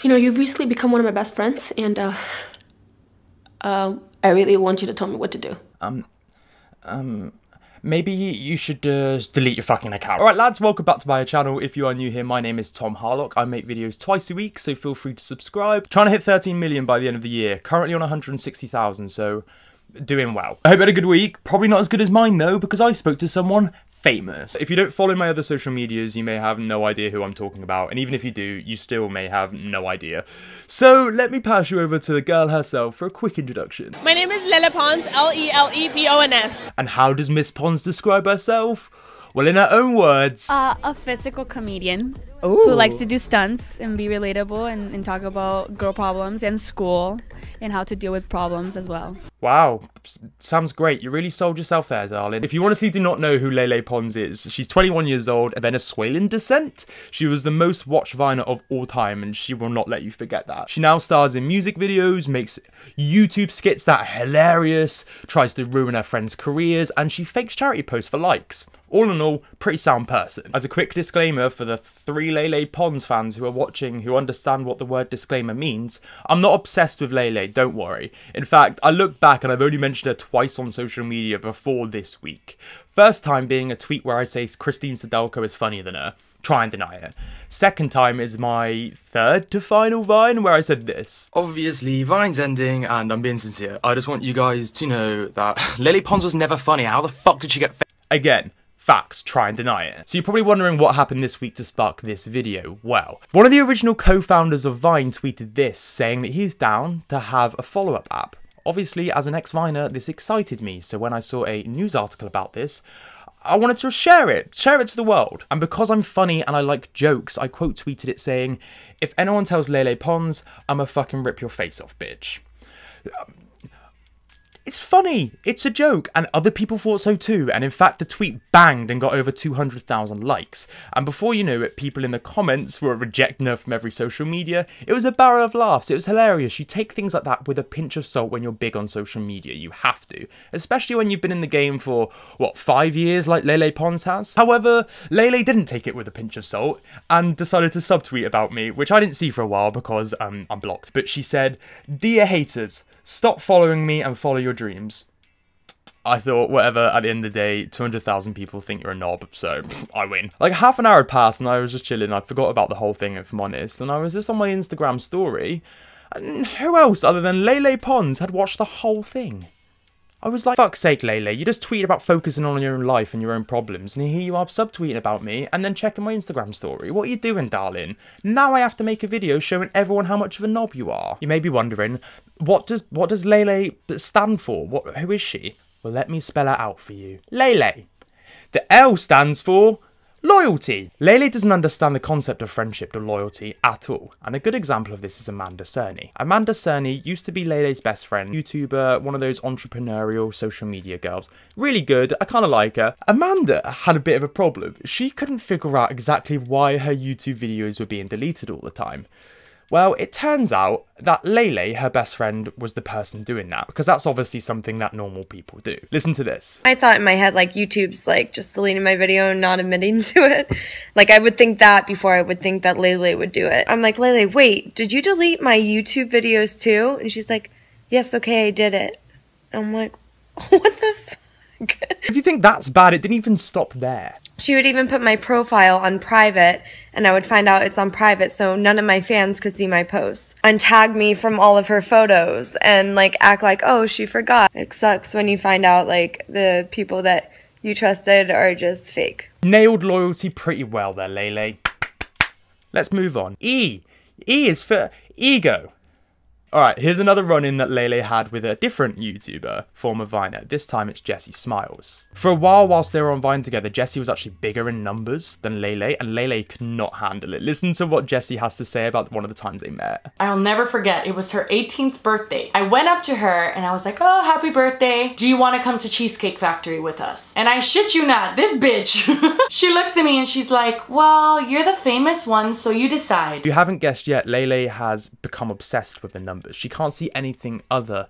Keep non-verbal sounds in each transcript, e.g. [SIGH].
You know, you've recently become one of my best friends, and uh, uh, I really want you to tell me what to do. Um, um, maybe you should just delete your fucking account. Alright lads, welcome back to my channel. If you are new here, my name is Tom Harlock. I make videos twice a week, so feel free to subscribe. Trying to hit 13 million by the end of the year. Currently on 160,000, so doing well. I hope you had a good week. Probably not as good as mine though, because I spoke to someone famous. If you don't follow my other social medias, you may have no idea who I'm talking about, and even if you do, you still may have no idea. So let me pass you over to the girl herself for a quick introduction. My name is Lele Pons, L E L E P O N S. And how does Miss Pons describe herself? Well, in her own words, Uh, a physical comedian Ooh. who likes to do stunts and be relatable and, and talk about girl problems and school and how to deal with problems as well. Wow, sounds great. You really sold yourself there, darling. If you honestly do not know who Lele Pons is, she's 21 years old, of Venezuelan descent. She was the most watched Viner of all time, and she will not let you forget that. She now stars in music videos, makes YouTube skits that are hilarious, tries to ruin her friends' careers, and she fakes charity posts for likes. All in all, pretty sound person. As a quick disclaimer for the three Lele Pons fans who are watching who understand what the word disclaimer means, I'm not obsessed with Lele, don't worry. In fact, I look back and I've only mentioned her twice on social media before this week. First time being a tweet where I say Christine Sydelko is funnier than her. Try and deny it. Second time is my third to final Vine where I said this. Obviously, Vine's ending, and I'm being sincere. I just want you guys to know that [LAUGHS] Lily Pons was never funny. How the fuck did she get? Again, facts, try and deny it. So you're probably wondering what happened this week to spark this video. Well, one of the original co-founders of Vine tweeted this, saying that he's down to have a follow-up app. Obviously, as an ex-Viner, this excited me, so when I saw a news article about this, I wanted to share it, share it to the world. And because I'm funny and I like jokes, I quote tweeted it saying, if anyone tells Lele Pons, I'ma fucking rip your face off, bitch. It's funny. It's a joke. And other people thought so too. And in fact, the tweet banged and got over 200,000 likes. And before you knew it, people in the comments were rejecting her from every social media. It was a barrel of laughs. It was hilarious. You take things like that with a pinch of salt when you're big on social media. You have to. Especially when you've been in the game for, what, five years like Lele Pons has? However, Lele didn't take it with a pinch of salt and decided to subtweet about me, which I didn't see for a while because um, I'm blocked. But she said, Dear haters, Stop following me and follow your dreams. I thought, whatever, at the end of the day, 200,000 people think you're a knob, so I win. Like, half an hour had passed and I was just chilling. I forgot about the whole thing, if I'm honest. And I was just on my Instagram story. And who else other than Lele Pons had watched the whole thing? I was like, fuck's sake, Lele, you just tweeted about focusing on your own life and your own problems, and here you are subtweeting about me and then checking my Instagram story. What are you doing, darling? Now I have to make a video showing everyone how much of a knob you are. You may be wondering, what does what does Lele stand for? What who is she? Well, let me spell her out for you. Lele. The L stands for Loyalty. Lele doesn't understand the concept of friendship or loyalty at all, and a good example of this is Amanda Cerny. Amanda Cerny used to be Lele's best friend, YouTuber, one of those entrepreneurial social media girls. Really good, I kind of like her. Amanda had a bit of a problem. She couldn't figure out exactly why her YouTube videos were being deleted all the time. Well, it turns out that Lele, her best friend, was the person doing that, because that's obviously something that normal people do. Listen to this. I thought in my head, like, YouTube's like just deleting my video and not admitting [LAUGHS] to it. Like, I would think that before I would think that Lele would do it. I'm like, Lele, wait, did you delete my YouTube videos too? And she's like, yes, okay, I did it. I'm like, [LAUGHS] what the fuck? If you think that's bad, it didn't even stop there. She would even put my profile on private, and I would find out it's on private, so none of my fans could see my posts. Untag me from all of her photos, and like act like, oh, she forgot. It sucks when you find out like the people that you trusted are just fake. Nailed loyalty pretty well there, Lele. Let's move on. E. E is for ego. Alright, here's another run in that Lele had with a different YouTuber, former Viner. This time it's Jessi Smiles. For a while, whilst they were on Vine together, Jessi was actually bigger in numbers than Lele, and Lele could not handle it. Listen to what Jessi has to say about one of the times they met. I'll never forget. It was her 18th birthday. I went up to her and I was like, oh, happy birthday. Do you want to come to Cheesecake Factory with us? And I shit you not, this bitch. [LAUGHS] she looks at me and she's like, well, you're the famous one, so you decide. If you haven't guessed yet, Lele has become obsessed with the numbers. She can't see anything other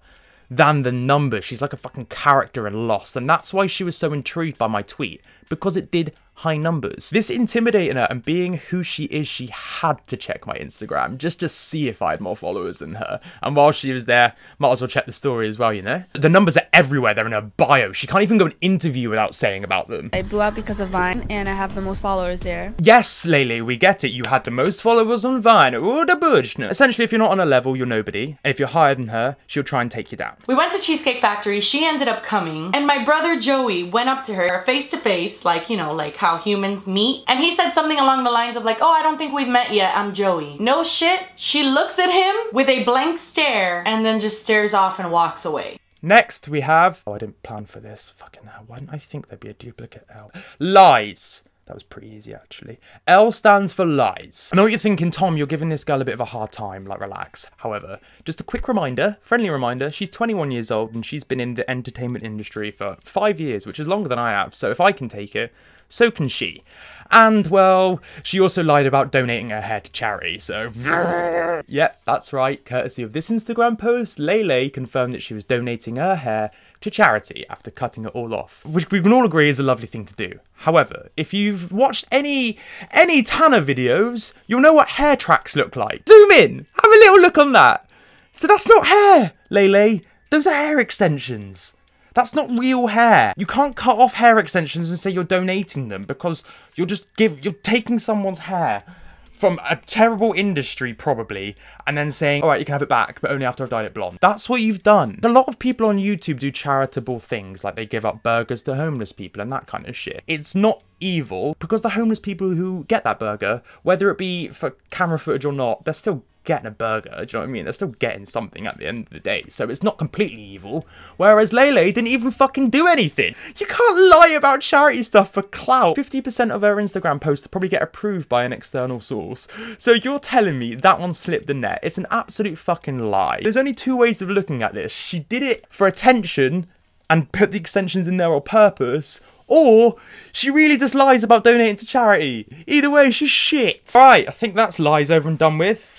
than the numbers. She's like a fucking character in Lost, and that's why she was so intrigued by my tweet because it did high numbers. This intimidating her and being who she is, she had to check my Instagram just to see if I had more followers than her. And while she was there, might as well check the story as well, you know? The numbers are everywhere, they're in her bio. She can't even go an interview without saying about them. I blew up because of Vine, and I have the most followers there. Yes, Lele, we get it. You had the most followers on Vine. Ooh, the bushna. Essentially, if you're not on a level, you're nobody. And if you're higher than her, she'll try and take you down. We went to Cheesecake Factory, she ended up coming, and my brother Joey went up to her face to face, like, you know, like how humans meet. And he said something along the lines of like, oh, I don't think we've met yet, I'm Joey. No shit, she looks at him with a blank stare and then just stares off and walks away. Next, we have. Oh, I didn't plan for this. Fucking hell. Why didn't I think there'd be a duplicate L? Lies. That was pretty easy, actually. L stands for lies. I know what you're thinking, Tom, you're giving this girl a bit of a hard time, like relax. However, just a quick reminder, friendly reminder, she's 21 years old and she's been in the entertainment industry for five years, which is longer than I have, so if I can take it, so can she. And, well, she also lied about donating her hair to charity, so. [LAUGHS] yep, that's right. Courtesy of this Instagram post, Lele confirmed that she was donating her hair to charity after cutting it all off, which we can all agree is a lovely thing to do. However, if you've watched any any Tanner videos, you'll know what hair tracks look like. Zoom in, have a little look on that. So that's not hair, Lele. Those are hair extensions. That's not real hair. You can't cut off hair extensions and say you're donating them because you're just give you're taking someone's hair from a terrible industry probably and then saying all right you can have it back but only after i've dyed it blonde. That's what you've done. A lot of people on youtube do charitable things like they give up burgers to homeless people and that kind of shit. It's not evil because the homeless people who get that burger whether it be for camera footage or not they're still getting a burger. Do you know what I mean? They're still getting something at the end of the day, so it's not completely evil. Whereas Lele didn't even fucking do anything. You can't lie about charity stuff for clout. 50% of her Instagram posts probably get approved by an external source. So you're telling me that one slipped the net. It's an absolute fucking lie. There's only two ways of looking at this. She did it for attention and put the extensions in there on purpose, or she really just lies about donating to charity. Either way, she's shit. Right, I think that's lies over and done with.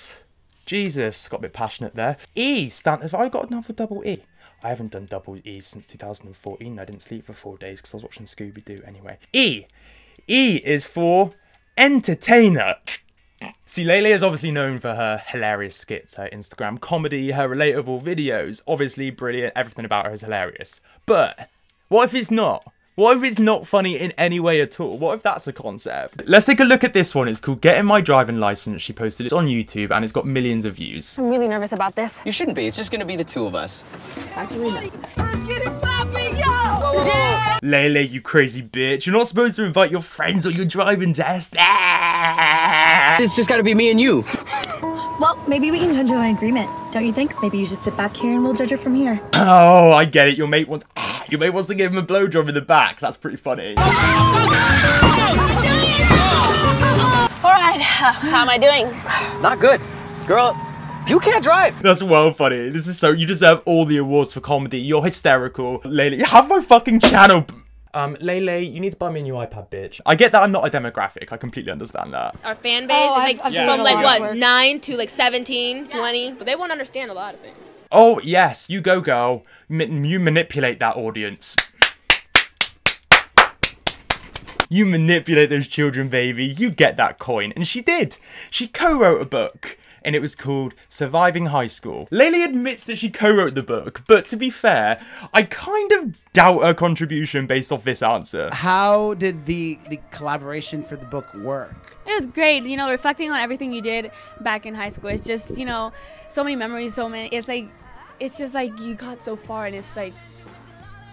Jesus, got a bit passionate there. E stand. Have I got another double E? I haven't done double E's since 2014. I didn't sleep for four days because I was watching Scooby Doo anyway. E. E is for entertainer. See, Lele is obviously known for her hilarious skits, her Instagram comedy, her relatable videos. Obviously brilliant, everything about her is hilarious. But what if it's not? What if it's not funny in any way at all? What if that's a concept? Let's take a look at this one. It's called Getting My Driving License. She posted it on YouTube and it's got millions of views. I'm really nervous about this. You shouldn't be. It's just gonna be the two of us. Actually, no. Let's get it poppin', yo! Yeah! Lele, you crazy bitch. You're not supposed to invite your friends on your driving test. Ah! It's just gotta be me and you. [LAUGHS] Well, maybe we can come to an agreement, don't you think? Maybe you should sit back here and we'll judge it from here. [LAUGHS] Oh, I get it. Your mate wants your may want to give him a blowjob in the back. That's pretty funny. Alright, how am I doing? Not good. Girl, you can't drive. That's well funny. This is so you deserve all the awards for comedy. You're hysterical. Lele, you have my fucking channel. Um, Lele, you need to buy me a new iPad, bitch. I get that I'm not a demographic. I completely understand that. Our fan base Oh, is I've- like I've done from like what, work. 9 to like 17, 20, but they won't understand a lot of things. Oh yes, you go, girl. Ma- you manipulate that audience. You manipulate those children, baby. You get that coin. And she did. She co wrote a book, and it was called Surviving High School. Lele admits that she co wrote the book, but to be fair, I kind of doubt her contribution based off this answer. How did the the collaboration for the book work? It was great, you know, reflecting on everything you did back in high school. It's just, you know, so many memories, so many. It's like, it's just like you got so far, and it's like,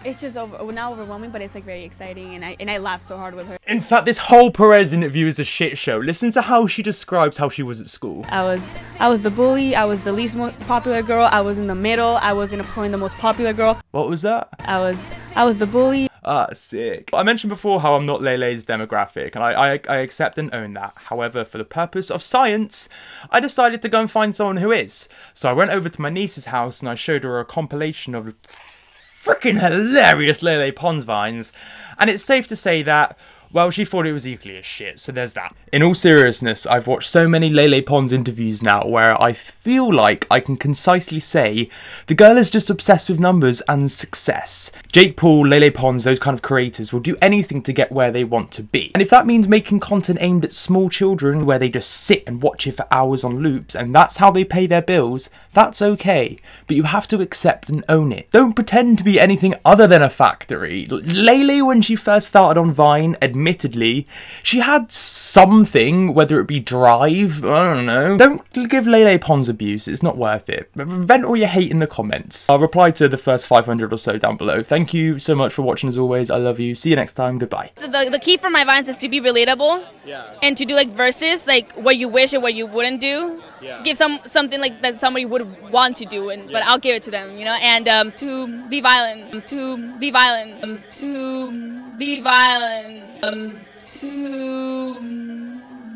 it's just over, well, not overwhelming, but it's like very exciting, and I and I laughed so hard with her. In fact, this whole Perez interview is a shit show. Listen to how she describes how she was at school. I was I was the bully. I was the least mo- popular girl. I was in the middle. I wasn't point the most popular girl. What was that? I was I was the bully. Ah, sick. I mentioned before how I'm not Lele's demographic, and I, I, I accept and own that. However, for the purpose of science, I decided to go and find someone who is. So I went over to my niece's house and I showed her a compilation of freaking hilarious Lele Pons vines, and it's safe to say that Well, she thought it was equally as shit, so there's that. In all seriousness, I've watched so many Lele Pons interviews now where I feel like I can concisely say the girl is just obsessed with numbers and success. Jake Paul, Lele Pons, those kind of creators will do anything to get where they want to be. And if that means making content aimed at small children where they just sit and watch it for hours on loops and that's how they pay their bills, that's okay. But you have to accept and own it. Don't pretend to be anything other than a factory. Lele, when she first started on Vine, admittedly, she had something, whether it be drive, I don't know. Don't give Lele Pons abuse, it's not worth it. Vent all your hate in the comments. I'll reply to the first 500 or so down below. Thank you so much for watching as always. I love you. See you next time. Goodbye. So the, the key for my vines is to be relatable yeah. and to do like verses, like what you wish and what you wouldn't do. Just give some something like that somebody would want to do, and but I'll give it to them, you know. And um, to be violent, to be violent, um, to be violent, um, to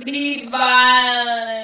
be violent.